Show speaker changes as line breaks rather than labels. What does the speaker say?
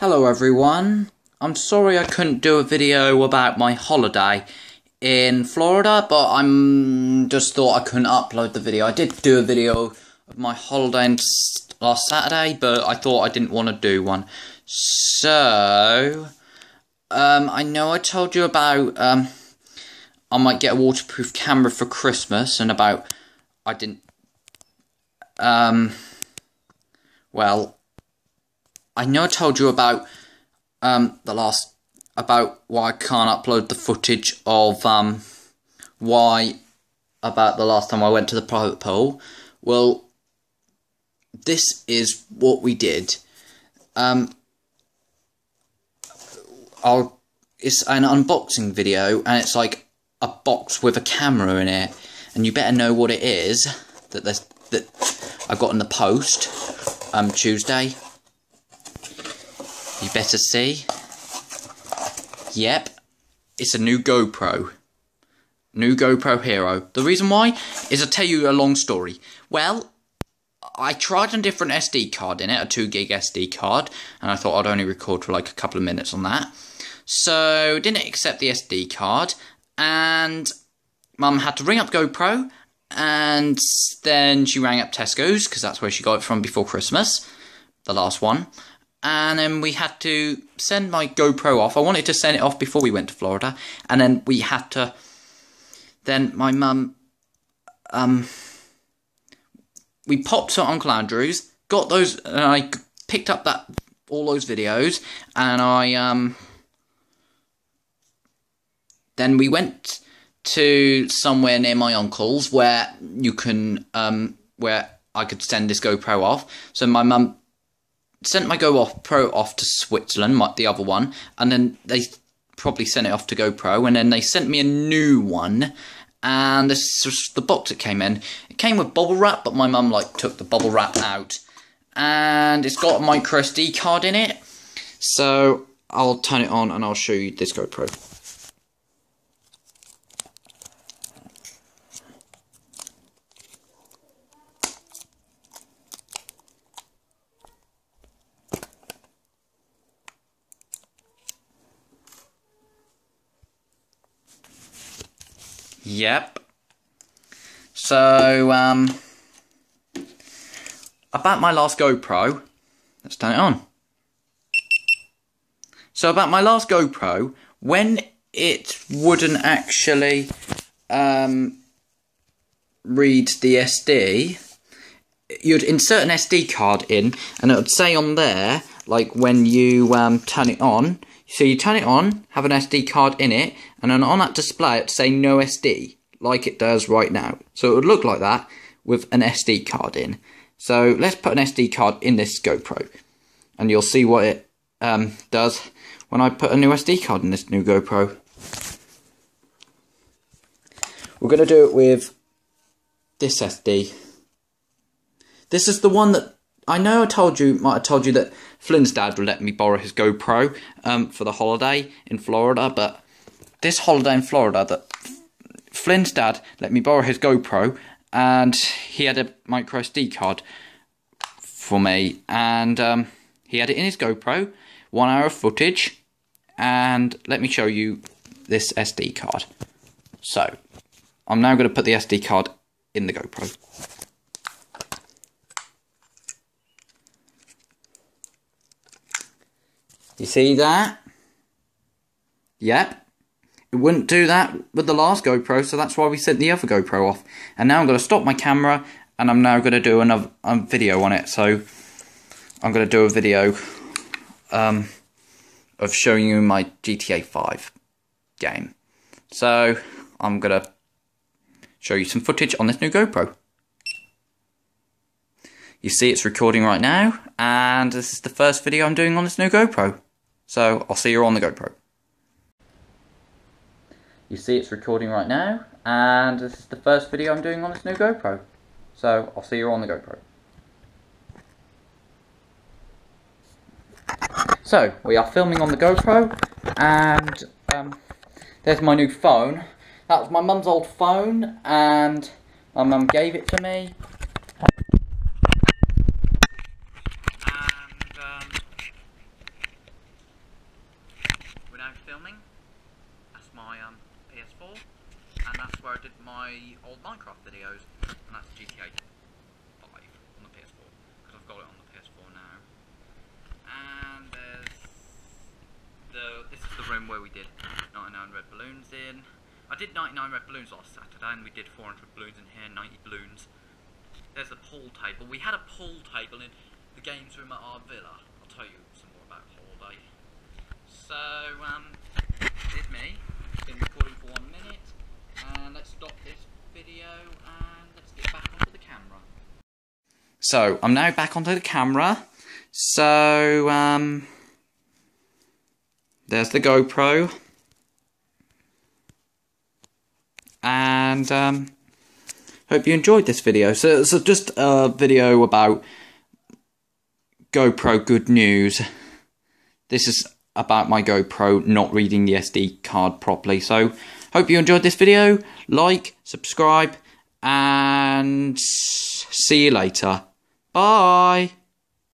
Hello everyone. I'm sorry I couldn't do a video about my holiday in Florida, but I'm just thought I couldn't upload the video. I did do a video of my holiday last Saturday, but I thought I didn't want to do one. So, um, I know I told you about um, I might get a waterproof camera for Christmas, and about I didn't. Um, well, I know I told you about um, the last about why I can't upload the footage of um, why about the last time I went to the private pool. Well, this is what we did. Um, I'll, it's an unboxing video, and it's like a box with a camera in it, and you better know what it is that that I got in the post um Tuesday. You better see. Yep, it's a new GoPro. New GoPro Hero. The reason why is I'll tell you a long story. Well, I tried a different SD card in it, a 2 gig SD card, and I thought I'd only record for like a couple of minutes on that. So, didn't accept the SD card, and Mum had to ring up GoPro, and then she rang up Tesco's, because that's where she got it from before Christmas, the last one, and then we had to send my GoPro off. I wanted to send it off before we went to Florida, and then we had to. Then my mum, um, we popped to Uncle Andrew's, got those, and I picked up that all those videos, and I um. Then we went to somewhere near my uncle's where you can um where I could send this GoPro off. So my mum sent my GoPro off Pro off to Switzerland, the other one, and then they probably sent it off to GoPro, and then they sent me a new one. And this was the box it came in. It came with bubble wrap, but my mum like took the bubble wrap out, and it's got a micro SD card in it. So I'll turn it on and I'll show you this GoPro. Yep. So, um, about my last GoPro, let's turn it on. So, about my last GoPro, when it wouldn't actually um, read the SD, you'd insert an SD card in, and it would say on there, like when you um, turn it on, so you turn it on, have an SD card in it, and then on that display it say no SD, like it does right now. So it would look like that with an SD card in. So let's put an SD card in this GoPro, and you'll see what it um, does when I put a new SD card in this new GoPro. We're going to do it with this SD. This is the one that I know I told you, might have told you that Flynn's dad would let me borrow his GoPro um, for the holiday in Florida, but this holiday in Florida, that Flynn's dad let me borrow his GoPro, and he had a micro SD card for me, and um, he had it in his GoPro, one hour of footage, and let me show you this SD card. So, I'm now going to put the SD card in the GoPro. You see that? Yep. It wouldn't do that with the last GoPro, so that's why we sent the other GoPro off. And now I'm going to stop my camera, and I'm now going to do another video on it. So I'm going to do a video um, of showing you my GTA 5 game. So I'm going to show you some footage on this new GoPro. You see it's recording right now, and this is the first video I'm doing on this new GoPro. So I'll see you on the GoPro. You see it's recording right now, and this is the first video I'm doing on this new GoPro. So, I'll see you on the GoPro. So, we are filming on the GoPro, and um, there's my new phone. That was my mum's old phone, and my mum gave it to me. Um, we're now filming. That's my, um, old Minecraft videos, and that's GTA 5 on the PS4, because I've got it on the PS4 now. And there's the, this is the room where we did 99 red balloons in. I did 99 red balloons last Saturday, and we did 400 balloons in here, 90 balloons. There's the pool table. We had a pool table in the games room at our villa. I'll tell you some more about holiday. So, um, here's me. One minute, and let's stop this video and let's get back onto the camera. So, I'm now back onto the camera. So, um, there's the GoPro. And, um, hope you enjoyed this video. So, so just a video about GoPro good news. This is about my GoPro not reading the SD card properly. So, hope you enjoyed this video. Like, subscribe, and see you later. Bye.